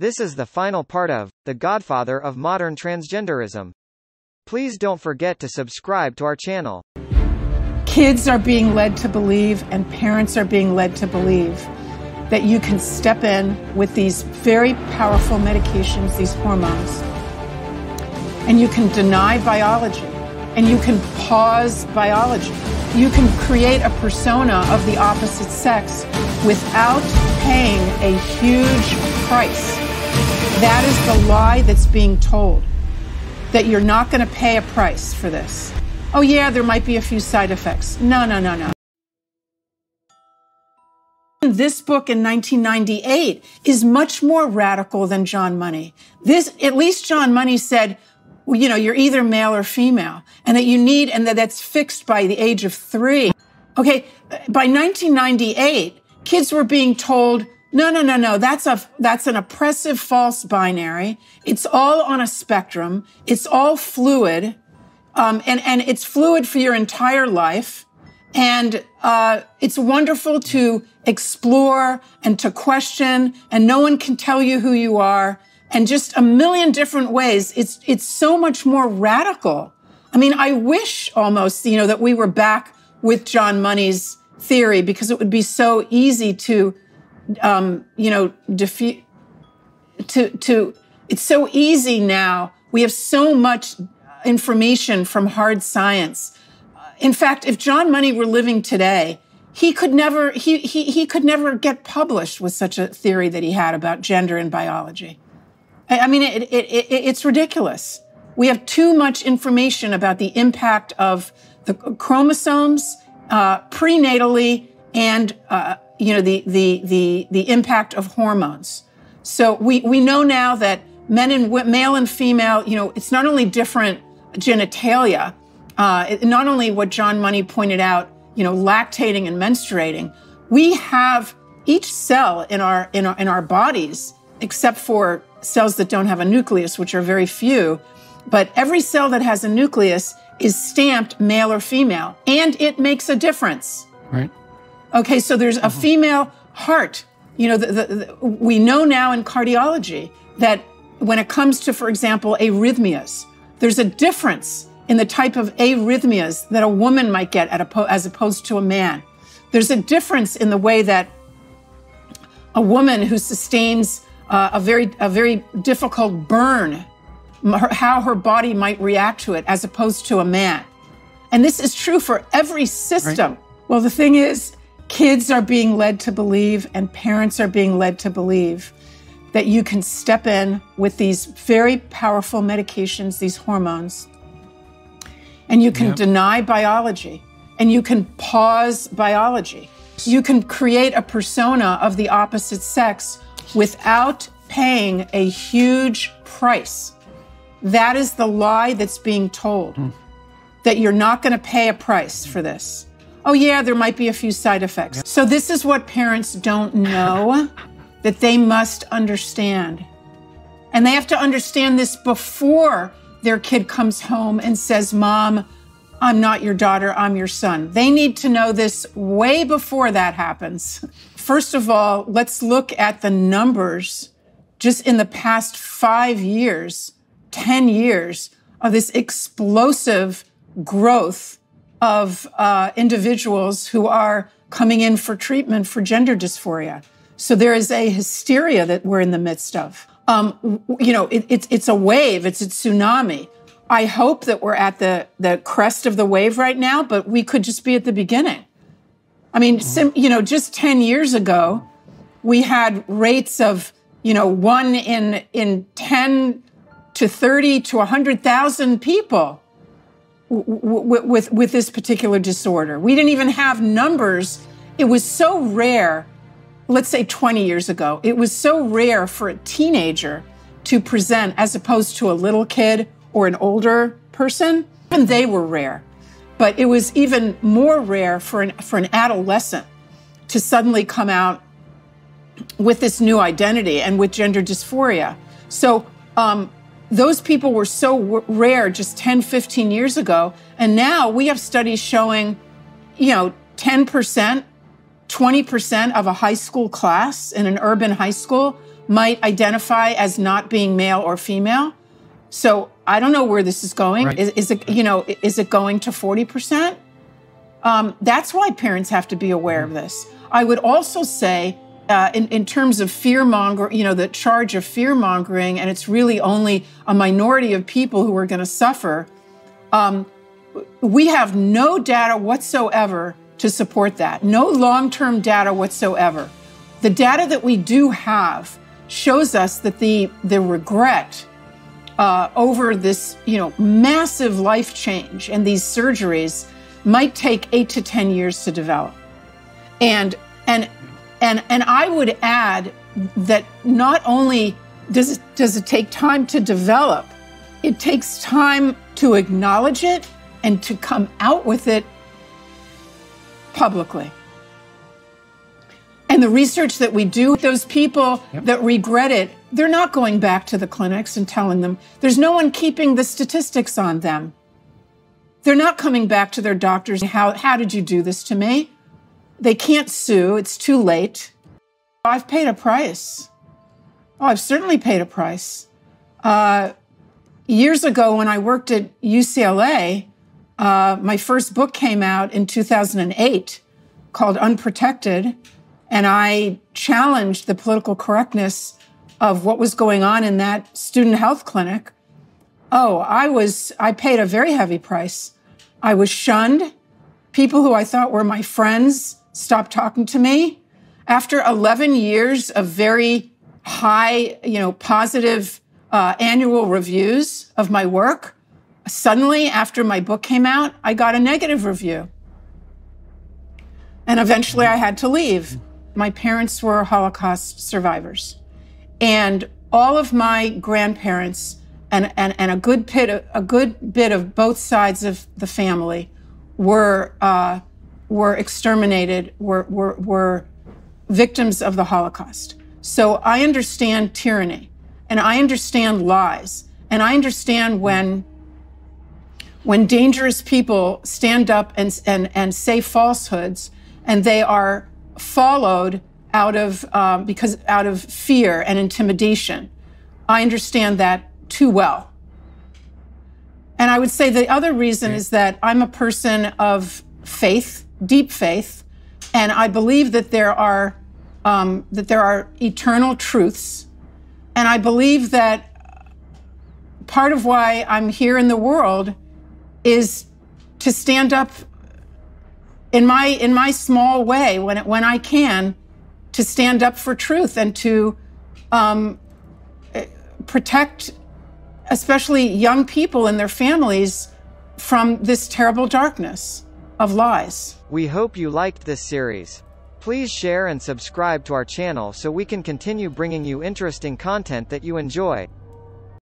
This is the final part of The Godfather of Modern Transgenderism. Please don't forget to subscribe to our channel. Kids are being led to believe, and parents are being led to believe that you can step in with these very powerful medications, these hormones, and you can deny biology, and you can pause biology. You can create a persona of the opposite sex without paying a huge price. That is the lie that's being told that you're not going to pay a price for this. Oh, yeah, there might be a few side effects. No, no, no, no. This book in 1998 is much more radical than John Money. This, at least John Money said, well, you know, you're either male or female and that you need, and that that's fixed by the age of three. Okay. By 1998, kids were being told, no, no, no, no. That's a, that's an oppressive false binary. It's all on a spectrum. It's all fluid. Um, and, and it's fluid for your entire life. And, uh, it's wonderful to explore and to question and no one can tell you who you are and just a million different ways. It's, it's so much more radical. I mean, I wish almost, you know, that we were back with John Money's theory because it would be so easy to, um, you know, defeat, to, to, it's so easy now. We have so much information from hard science. In fact, if John Money were living today, he could never, he, he, he could never get published with such a theory that he had about gender and biology. I mean, it, it, it, it's ridiculous. We have too much information about the impact of the chromosomes uh, prenatally and uh, you know the, the the the impact of hormones. So we we know now that men and male and female, you know, it's not only different genitalia, uh, not only what John Money pointed out, you know, lactating and menstruating. We have each cell in our in our in our bodies, except for cells that don't have a nucleus, which are very few. But every cell that has a nucleus is stamped male or female, and it makes a difference. Right. Okay, so there's a mm-hmm. female heart. You know, the, the, the, we know now in cardiology that when it comes to, for example, arrhythmias, there's a difference in the type of arrhythmias that a woman might get as opposed to a man. There's a difference in the way that a woman who sustains uh, a very a very difficult burn, how her body might react to it as opposed to a man. And this is true for every system. Right. Well, the thing is, kids are being led to believe, and parents are being led to believe that you can step in with these very powerful medications, these hormones, and you can yep. deny biology and you can pause biology. You can create a persona of the opposite sex without paying a huge price. That is the lie that's being told mm. that you're not going to pay a price for this. Oh, yeah, there might be a few side effects. So, this is what parents don't know that they must understand. And they have to understand this before their kid comes home and says, Mom, I'm not your daughter, I'm your son. They need to know this way before that happens. First of all, let's look at the numbers just in the past five years, 10 years of this explosive growth of uh, individuals who are coming in for treatment for gender dysphoria. So there is a hysteria that we're in the midst of. Um, you know, it, it's it's a wave, it's a tsunami. I hope that we're at the the crest of the wave right now, but we could just be at the beginning. I mean, sim, you know, just 10 years ago, we had rates of, you know, one in, in 10 to 30 to 100,000 people w- w- with, with this particular disorder. We didn't even have numbers. It was so rare, let's say 20 years ago, it was so rare for a teenager to present as opposed to a little kid or an older person. And they were rare. But it was even more rare for an, for an adolescent to suddenly come out with this new identity and with gender dysphoria. So um, those people were so rare just 10, 15 years ago. And now we have studies showing, you know, 10%, 20% of a high school class in an urban high school might identify as not being male or female. So I don't know where this is going. Right. Is, is it, you know, is it going to 40%? Um, that's why parents have to be aware of this. I would also say, uh, in, in terms of fear monger, you know, the charge of fear mongering, and it's really only a minority of people who are going to suffer. Um, we have no data whatsoever to support that, no long term data whatsoever. The data that we do have shows us that the, the regret uh, over this, you know, massive life change and these surgeries might take eight to 10 years to develop. And, and, and, and I would add that not only does it, does it take time to develop, it takes time to acknowledge it and to come out with it publicly. And the research that we do, those people yep. that regret it, they're not going back to the clinics and telling them. There's no one keeping the statistics on them. They're not coming back to their doctors. How, how did you do this to me? They can't sue. It's too late. I've paid a price. Oh, I've certainly paid a price. Uh, years ago, when I worked at UCLA, uh, my first book came out in 2008 called Unprotected, and I challenged the political correctness of what was going on in that student health clinic. Oh, I was, I paid a very heavy price. I was shunned. People who I thought were my friends stopped talking to me. After 11 years of very high, you know, positive uh, annual reviews of my work, suddenly after my book came out, I got a negative review. And eventually I had to leave. My parents were Holocaust survivors. And all of my grandparents and, and, and a good bit a good bit of both sides of the family were uh, were exterminated, were, were were victims of the Holocaust. So I understand tyranny, and I understand lies, and I understand when when dangerous people stand up and and and say falsehoods, and they are followed out of um, because out of fear and intimidation. I understand that too well. And I would say the other reason is that I'm a person of faith, deep faith, and I believe that there are um, that there are eternal truths, and I believe that part of why I'm here in the world is to stand up in my in my small way when it, when I can to stand up for truth and to um, protect especially young people and their families, from this terrible darkness of lies. We hope you liked this series. Please share and subscribe to our channel so we can continue bringing you interesting content that you enjoy.